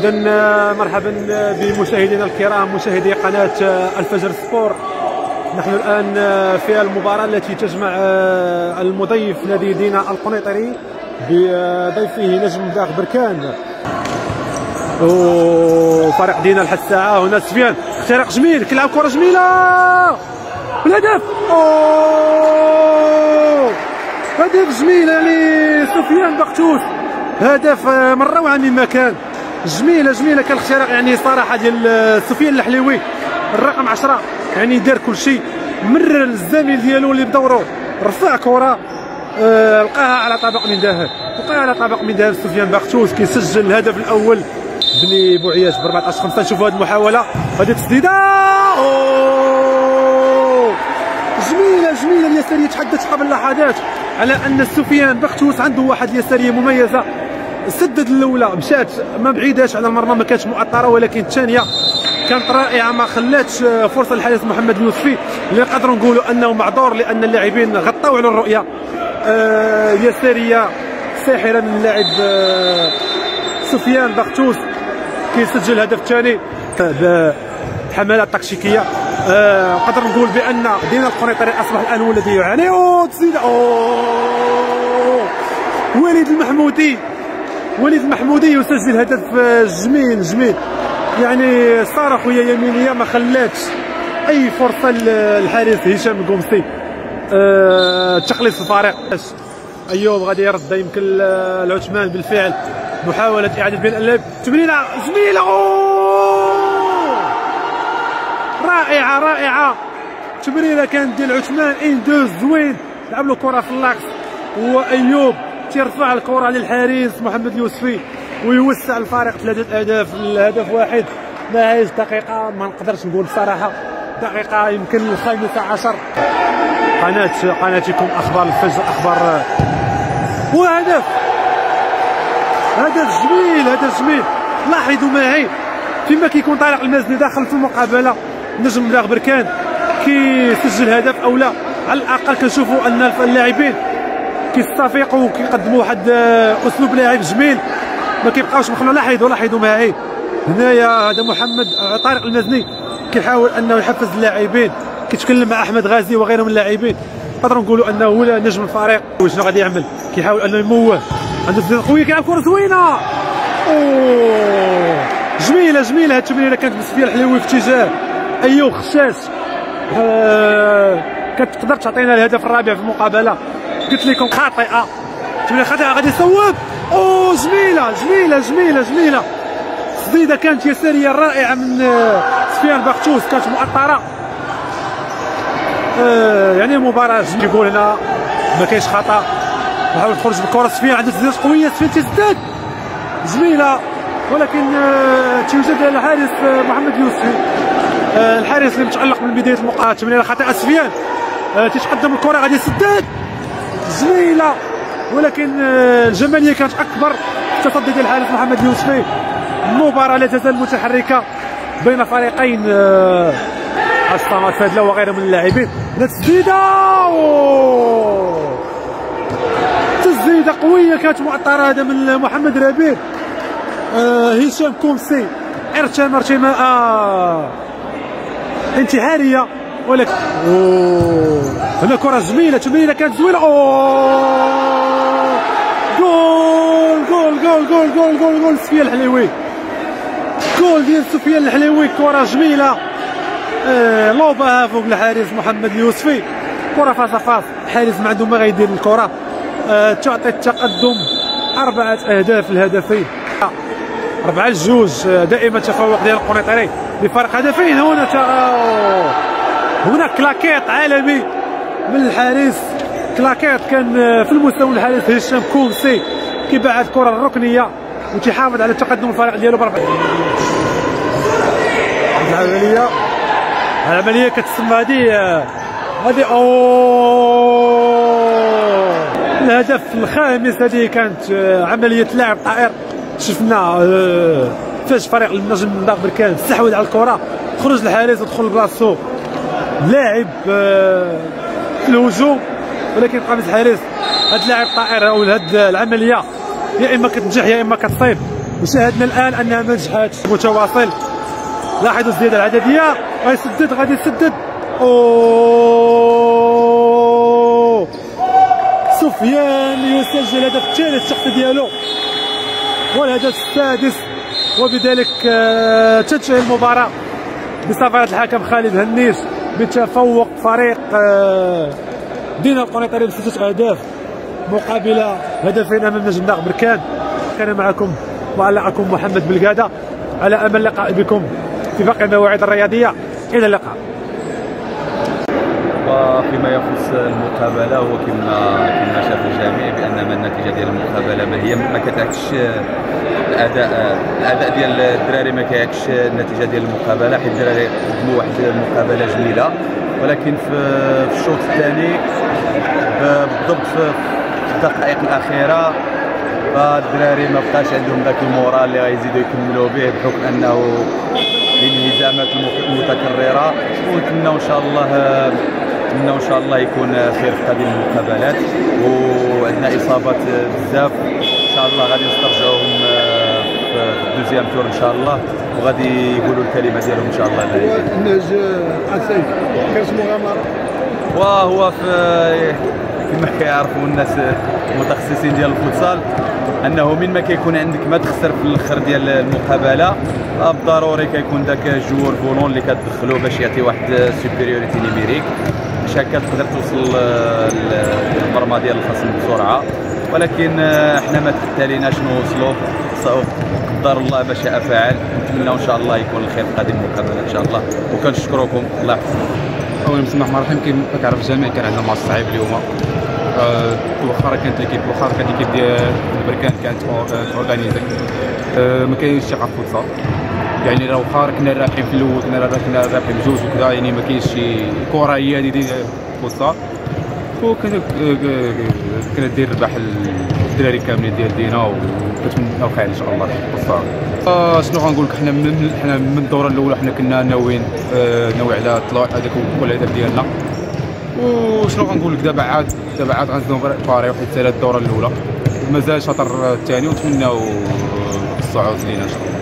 اذا مرحبا بمشاهدينا الكرام مشاهدي قناة الفجر سبور. نحن الآن في المباراة التي تجمع المضيف نادي دينا القنيطري بضيفه نجم داغ بركان. وفريق دينا لحد الساعة هنا سفيان. اختراق جميل كيلعب كرة جميلة. الهدف. هدف جميل لسفيان بقتوس. هدف من روعه مما كان جميلة جميلة. كان الاختراق يعني صراحة ديال سفيان الحليوي. الرقم 10 يعني دار كل شيء مرر الزميل ديالو اللي بدورو رفع كرة. آه لقاها على طبق من ذهب لقاها على طبق من ذهب سفيان باختوس كيسجل الهدف الأول. بني بوعياش ب 14 5 نشوفوا هذه المحاولة. هذه تسديدة. جميلة جميلة. اليسارية تحدثت قبل لحظات على أن سفيان بختوس عنده واحد اليسارية مميزة. سدد الأولى مشات ما بعيداش على المرمى ما كانتش مؤطره ولكن الثانية كانت رائعة ما خلاتش فرصة للحارس محمد اليوسفي اللي نقدروا نقولوا أنه معذور لأن اللاعبين غطاو على الرؤية. آه يسارية ساحرة من اللاعب آه سفيان بختوس كيسجل الهدف الثاني بحملات تكتيكية. آه نقدر نقول بأن دينا القنيطري أصبح الآن هو الذي يعاني. أوه تسديده أوه وليد المحمودي. وليد المحمودي يسجل هدف جميل جميل. يعني صار خويا يمينيه ما خلاتش أي فرصة للحارس هشام القمصي أه تخلص الفريق أيوب غادي يرد يمكن العثمان بالفعل. محاولة إعادة بين اللعب. تمريره جميلة. رائعة رائعة. تمريره كانت ديال عثمان. un deux زوين. لعب له كرة في l'axe. وأيوب تيرفع الكرة للحارس محمد اليوسفي ويوسع الفارق ثلاثة أهداف لهدف واحد. نهاية دقيقه ما نقدرش نقول بصراحة. دقيقة يمكن الخامسة عشر. قناه قناتكم أخبار الفجر أخبار وهدف. هدف جميل هدف جميل. لاحظوا معي فيما كيكون طارق المازني داخل في المقابلة نجم بلاغ بركان كيسجل هدف أو لا. على الأقل كنشوفوا أن اللاعبين كيستفيقوا وكيقدموا واحد أسلوب لاعب جميل. ما كيبقاوش مخلوع لاحظوا لاحظوا معي هنايا هذا محمد طارق المزني كيحاول أنه يحفز اللاعبين. كيتكلم مع أحمد غازي وغيره من اللاعبين. نقدروا نقولوا أنه هو نجم الفريق. وشنو غادي يعمل؟ كيحاول أنه يموه عنده تسديده قويه كيلعب كرة زوينة. أوه! جميلة جميلة هذه التمريره كانت بالنسبة الحليوي في اتجاه أيوب خشاش. آه كتقدر تعطينا الهدف الرابع في المقابلة. قلت لكم خاطئة. تمريره خاطئة غادي يصوب أوه جميلة جميلة جميلة جميلة. تسديده كانت يساريه رائعه من سفيان بختوس كانت مؤطرة. آه يعني المباراه يقول هنا؟ ما كاينش خطأ. وحاول تخرج بالكرة. سفيان عنده تسديدات قوية سفيان تسدد. جميلة. ولكن آه توجد الحارس آه محمد يوسفي. آه الحارس اللي متالق من بدايه المقابله تمريره خاطئه سفيان. آه تتقدم الكرة غادي يسدد. جميله ولكن آه الجمالية كانت أكبر تصدي ديال الحارس محمد يوسفي. المباراه لا تزال متحركة بين فريقين آه الصمد فادله وغيره من اللاعبين. تسديده تسديدة قوية كانت مؤطرة هذا من محمد ربيع. آه هشام كومسي ارتمى ارتماء آه انتحارية. ولكن أوه. هنا كرة جميلة تمريره كانت زوينه أوه. goal goal goal goal goal goal goal. سفيان الحليوي. جول ديال سفيان الحليوي كرة جميلة. آه لوبها فوق الحارس محمد اليوسفي. كرة face à face الحارس ما عنده ما غيدير الكرة. آه تعطي التقدم. أربعة أهداف لهدفين أربعة لجوج دائما تفوق ديال القنيطري بفرق هدفين هنا هنا كلاكيت عالمي من الحارس. كلاكيت كان في المستوى الحارس هشام كومسي كيبعد الكره الركنيه وتحافظ على تقدم الفريق ديالو بربع. العملية. العملية كتسمى هذه هذه اوه الهدف الخامس. هذه كانت عملية لاعب طائر. شفنا فاش فريق النجم من بركان استحوذ على الكرة. خرج الحارس ودخل لاعب في الهجوم ولكن قامز حارس هاد اللاعب طائر أو هاد العملية. يا إما كتنجح يا إما كتصيب. وشاهدنا الآن انها ما نجحتش متواصل. لاحظوا الزيادة العددية. غيسدد غادي يسدد. أوه! سفيان يسجل الهدف الثالث الشخصي ديالو. والهدف السادس. وبذلك آه، تنتهي المباراة. بصفاره الحكم خالد هنيش بتفوق فريق آه، دينا القنيطري بستة أهداف مقابل هدفين أمام نجم داغ بركان. كان معكم معلقكم محمد بالقادة. على أمل اللقاء بكم في باقي المواعيد الرياضية. إلى اللقاء. وفيما يخص المقابلة هو كما كما شاف الجميع بأن النتيجه ديال المقابلة ما هي ما كتعكسش الأداء الأداء ديال الدراري ما كيعكسش النتيجة ديال المقابلة حيت الدراري قدموا واحد المقابلة جميلة. ولكن في الشوط الثاني بالضبط في الدقائق الأخيرة فالدراري ما بقاش عندهم ذاك المورال اللي غيزيدوا يكملوا به بحكم أنه للهزامات المتكررة. ونتمنى إن شاء الله نتمنى إن شاء الله يكون خير في قادم المقابلات. وعندنا إصابات بزاف. إن شاء الله غادي نسترجعوهم. في ال deuxième tour إن شاء الله وغادي يقولوا الكلمة ديالهم إن شاء الله النهج اسيف كانت مغامرة. وهو في كما كيعرفوا الناس المتخصصين ديال الفوتسال أنه من ما كيكون عندك ما تخسر في الأخر ديال المقابلة بالضروري كيكون ذاك joueur volant اللي كتدخلو باش يعطي واحد supériorité numérique باش هكا تقدر توصل للمرمى ديال الخصم بسرعة. ولكن إحنا ما تحتاليناش نوصلوا قدر الله ما شاء فعل نتمنى إن شاء الله يكون الخير قادم المقابله إن شاء الله. وكنشكركم. الله يحفظكم اولا بسم الله الرحمن الرحيم كما كيعرف الجميع كان عندنا ماتش صعيب اليوم. أه واخا كانت l'équipe واخا كانت l'équipe ديال البركان كانت organisée أه ما كاينش شي فوتسال يعني لو واخا كنا رابحين في الأول كنا رابحين بجوج وكذا يعني ما كاينش شي كره هي اللي ديال الفوتسال وكنا كنا دير ربح الدراري كاملين ديال دينا وكنتمناو خير إن شاء الله آه شنو غنقول لك؟ حنا من حنا من الدورة الأولى حنا كنا ناويين آه ناوي على طلوع هذاك هو الهدف ديالنا. وشنو غنقول لك؟ دابا عاد دابا عاد غنزيدو باريو حيت الدورة الأولى. مازال شاطر الثاني ونتمناو الصعود لينا إن شاء الله.